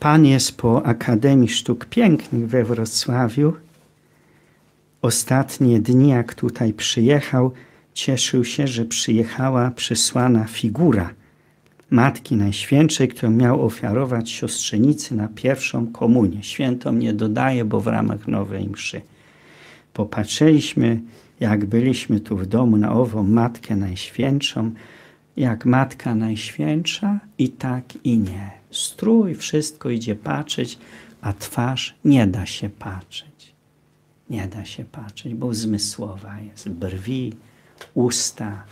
Pan jest po Akademii Sztuk Pięknych we Wrocławiu. Ostatnie dni, jak tutaj przyjechał, cieszył się, że przyjechała przysłana figura Matki Najświętszej, którą miał ofiarować siostrzenicy na pierwszą komunię. Święto nie dodaje, bo w ramach nowej mszy. Popatrzyliśmy, jak byliśmy tu w domu na ową Matkę Najświętszą, jak Matka Najświętsza i tak i nie. Strój, wszystko idzie patrzeć, a twarz nie da się patrzeć. Nie da się patrzeć, bo zmysłowa jest. Brwi, usta,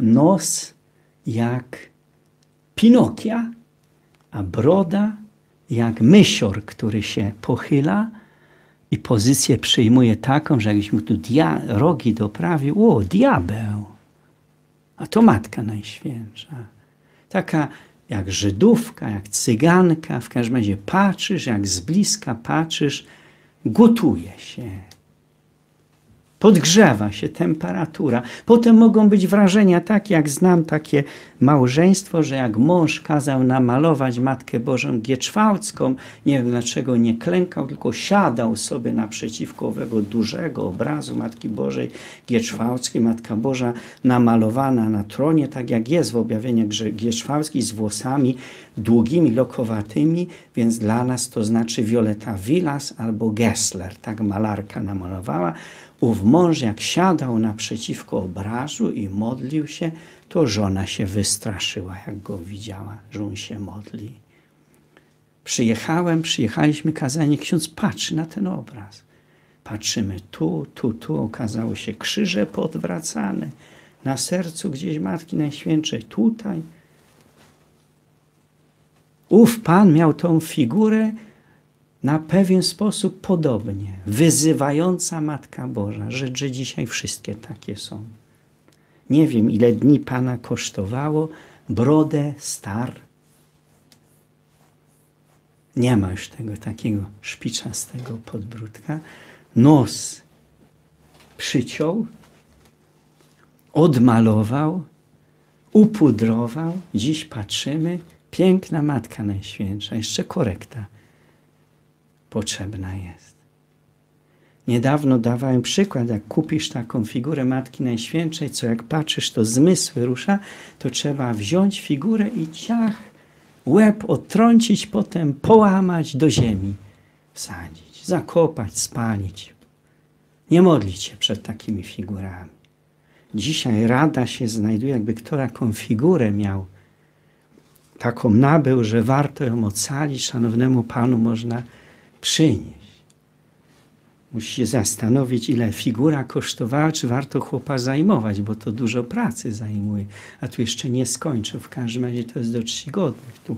nos jak Pinokia, a broda jak mysior, który się pochyla i pozycję przyjmuje taką, że jakbyś mu tu dia- rogi doprawił, o, diabeł. A to Matka Najświętsza. Taka jak Żydówka, jak Cyganka, w każdym razie patrzysz, jak z bliska patrzysz, gotuje się podgrzewa się temperatura. Potem mogą być wrażenia takie, jak znam takie małżeństwo, że jak mąż kazał namalować Matkę Bożą Gieczwałcką, nie wiem dlaczego nie klękał, tylko siadał sobie naprzeciwko owego dużego obrazu Matki Bożej Gieczwałckiej. Matka Boża namalowana na tronie, tak jak jest w objawieniach Gieczwałckich z włosami długimi, lokowatymi, więc dla nas to znaczy Violeta Villas albo Gessler, tak malarka namalowała. Ów mąż jak siadał naprzeciwko obrazu i modlił się, to żona się wystraszyła, jak go widziała, że on się modli. Przyjechałem, przyjechaliśmy, kazanie, ksiądz patrzy na ten obraz. Patrzymy tu, tu, tu, okazało się krzyże podwracane, na sercu gdzieś Matki Najświętszej, tutaj. Ów Pan miał tą figurę na pewien sposób podobnie, wyzywająca Matka Boża. Rzecz, że dzisiaj wszystkie takie są. Nie wiem, ile dni Pana kosztowało brodę star. Nie ma już tego takiego szpiczastego podbródka. Nos przyciął, odmalował, upudrował. Dziś patrzymy, piękna Matka Najświętsza, jeszcze korekta potrzebna jest. Niedawno dawałem przykład, jak kupisz taką figurę Matki Najświętszej, co jak patrzysz, to zmysły rusza, to trzeba wziąć figurę i ciach, łeb odtrącić, potem połamać do ziemi, wsadzić, zakopać, spalić. Nie modlić się przed takimi figurami. Dzisiaj rada się znajduje, jakby kto taką figurę miał, taką nabył, że warto ją ocalić, szanownemu Panu można przynieść. Musi się zastanowić, ile figura kosztowała, czy warto chłopa zajmować, bo to dużo pracy zajmuje. A tu jeszcze nie skończę. W każdym razie to jest do czcigodnych. Tu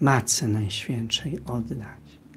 Matce Najświętszej oddać.